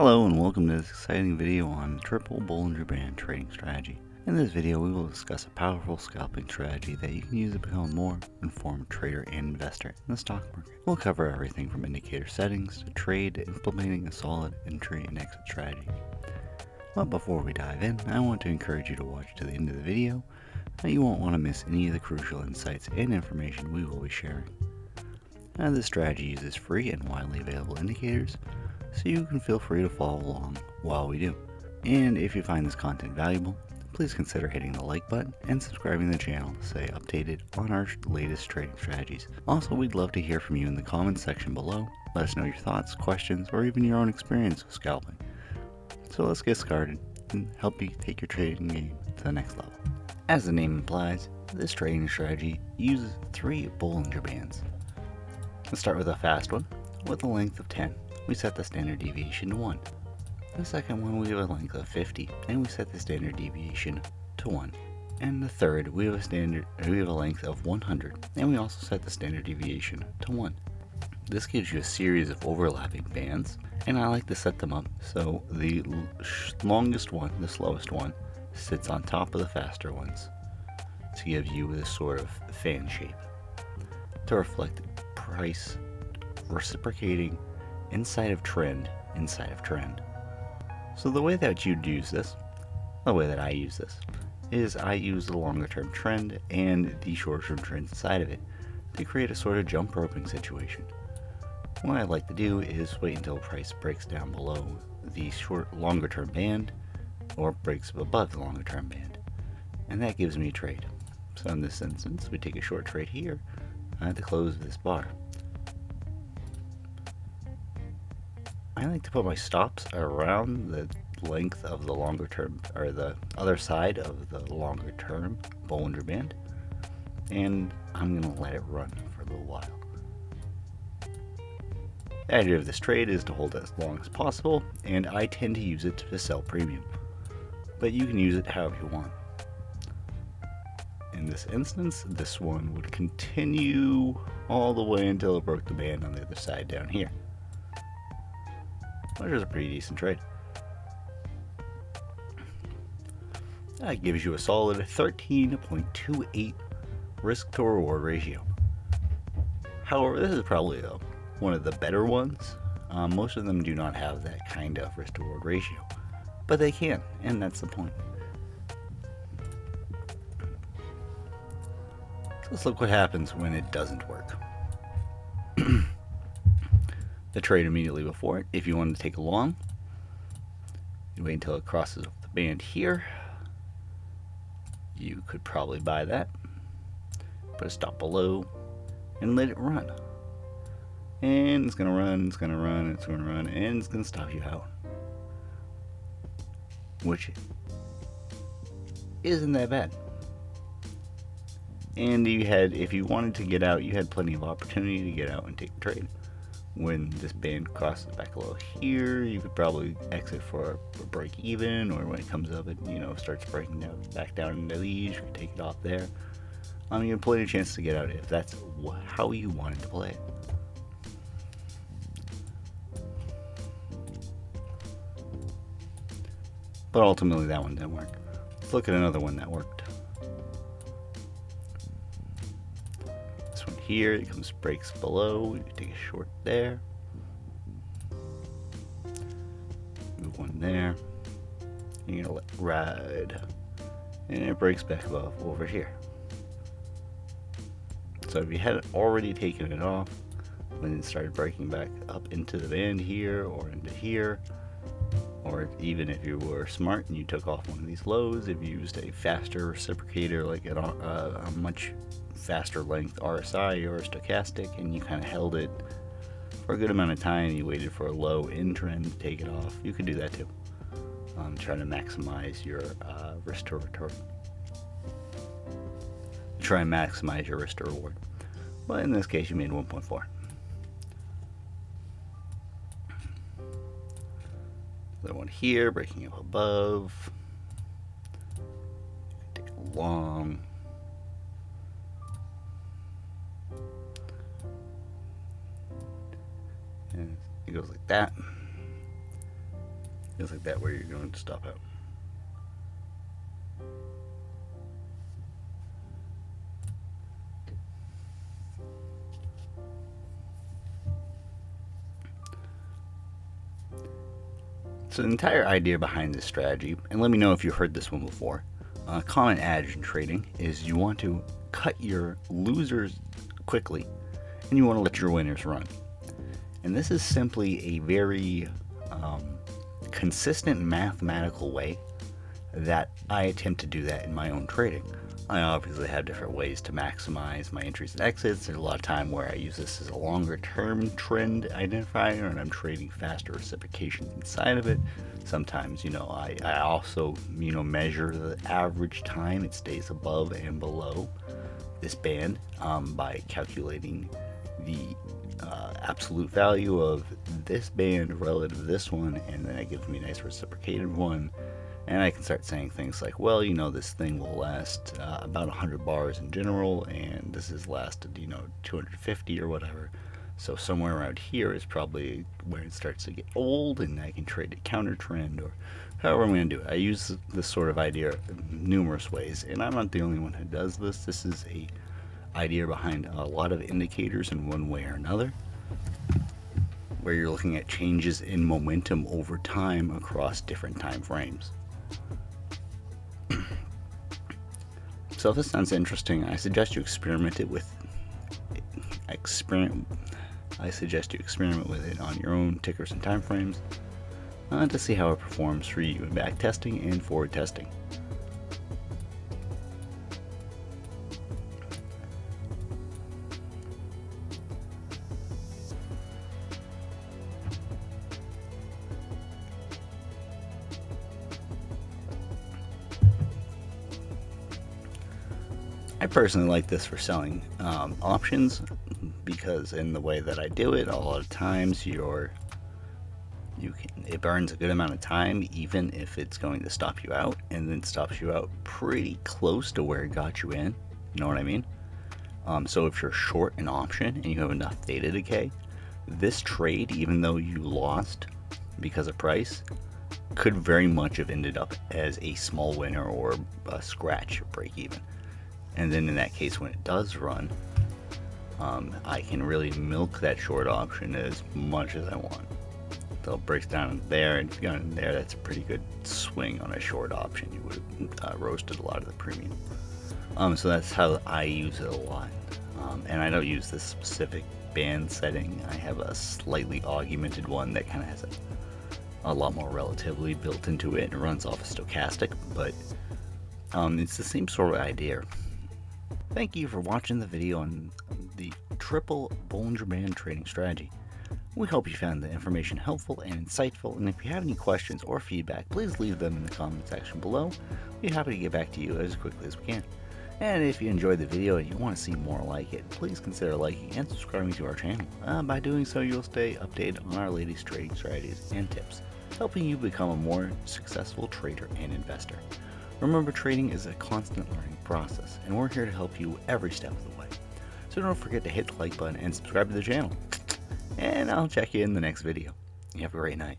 Hello and welcome to this exciting video on the triple Bollinger Band trading strategy. In this video we will discuss a powerful scalping strategy that you can use to become a more informed trader and investor in the stock market. We'll cover everything from indicator settings to trade to implementing a solid entry and exit strategy. But before we dive in, I want to encourage you to watch to the end of the video you won't want to miss any of the crucial insights and information we will be sharing. Now this strategy uses free and widely available indicators so you can feel free to follow along while we do. And if you find this content valuable, please consider hitting the like button and subscribing to the channel to stay updated on our latest trading strategies. Also, we'd love to hear from you in the comments section below. Let us know your thoughts, questions, or even your own experience with scalping. So let's get started and help you take your trading game to the next level. As the name implies, this trading strategy uses three Bollinger Bands. Let's start with a fast one with a length of 10 we set the standard deviation to 1. The second one we have a length of 50 and we set the standard deviation to 1. And the third we have a standard we have a length of 100 and we also set the standard deviation to 1. This gives you a series of overlapping bands and I like to set them up so the longest one, the slowest one, sits on top of the faster ones to give you this sort of fan shape to reflect price reciprocating inside of trend, inside of trend. So the way that you'd use this, the way that I use this, is I use the longer term trend and the short term trend inside of it to create a sort of jump roping situation. What I like to do is wait until price breaks down below the short longer term band or breaks above the longer term band. And that gives me a trade. So in this instance, we take a short trade here at the close of this bar. I like to put my stops around the length of the longer term, or the other side of the longer term Bollinger Band. And I'm going to let it run for a little while. The idea of this trade is to hold it as long as possible, and I tend to use it to sell premium. But you can use it however you want. In this instance, this one would continue all the way until it broke the band on the other side down here which is a pretty decent trade. That gives you a solid 13.28 risk to reward ratio. However, this is probably a, uh, one of the better ones. Um, most of them do not have that kind of risk to reward ratio, but they can, and that's the point. So let's look what happens when it doesn't work. the trade immediately before it. If you want to take a long, you wait until it crosses the band here. You could probably buy that. Put a stop below and let it run. And it's gonna run, it's gonna run, it's gonna run, and it's gonna stop you out. Which isn't that bad. And you had, if you wanted to get out, you had plenty of opportunity to get out and take the trade when this band crosses back a little here, you could probably exit for a break even, or when it comes up, it you know starts breaking down back down into these, you can take it off there. I mean, you have plenty of chance to get out if that's how you wanted to play it. But ultimately, that one didn't work. Let's look at another one that worked. Here, it comes breaks below, you take a short there. Move one there. You're gonna let ride. And it breaks back above over here. So if you hadn't already taken it off, when it started breaking back up into the band here or into here, or even if you were smart and you took off one of these lows, if you used a faster reciprocator like a, uh, a much faster length RSI or stochastic and you kind of held it for a good amount of time. You waited for a low in trend to take it off. You could do that too um, trying to maximize your uh, risk to return try and maximize your risk to reward. But in this case you made 1.4 the one here breaking up above. Take long that. Feels like that where you're going to stop out. So the entire idea behind this strategy, and let me know if you heard this one before, a uh, common adage in trading is you want to cut your losers quickly and you want to let your winners run. And this is simply a very um, consistent mathematical way that I attempt to do that in my own trading. I obviously have different ways to maximize my entries and exits. There's a lot of time where I use this as a longer term trend identifier and I'm trading faster reciprocations inside of it. Sometimes, you know, I, I also, you know, measure the average time it stays above and below this band um, by calculating the uh, absolute value of this band relative to this one, and then it gives me a nice reciprocated one and I can start saying things like, well, you know, this thing will last uh, about 100 bars in general, and this has lasted, you know, 250 or whatever. So somewhere around here is probably where it starts to get old, and I can trade a counter trend or however I'm going to do it. I use this sort of idea numerous ways, and I'm not the only one who does this. This is a idea behind a lot of indicators in one way or another where you're looking at changes in momentum over time across different time frames. So if this sounds interesting, I suggest you experiment it with experiment. I suggest you experiment with it on your own tickers and timeframes uh, to see how it performs for you in back testing and forward testing. I personally like this for selling um, options because in the way that I do it, a lot of times you're you can it burns a good amount of time even if it's going to stop you out and then stops you out pretty close to where it got you in. You know what I mean? Um, so if you're short an option and you have enough theta decay, this trade, even though you lost because of price, could very much have ended up as a small winner or a scratch or break even and then in that case when it does run um, I can really milk that short option as much as I want. So it breaks down there and if you got in there that's a pretty good swing on a short option you would have uh, roasted a lot of the premium. Um, so that's how I use it a lot. Um, and I don't use this specific band setting. I have a slightly augmented one that kind of has a, a lot more relatively built into it and runs off a stochastic but um, it's the same sort of idea Thank you for watching the video on the triple Bollinger Band trading strategy. We hope you found the information helpful and insightful, and if you have any questions or feedback, please leave them in the comment section below. We'll be happy to get back to you as quickly as we can. And if you enjoyed the video and you want to see more like it, please consider liking and subscribing to our channel. Uh, by doing so, you'll stay updated on our latest trading strategies and tips, helping you become a more successful trader and investor. Remember, trading is a constant learning process, and we're here to help you every step of the way. So don't forget to hit the like button and subscribe to the channel. And I'll check you in the next video. You have a great night.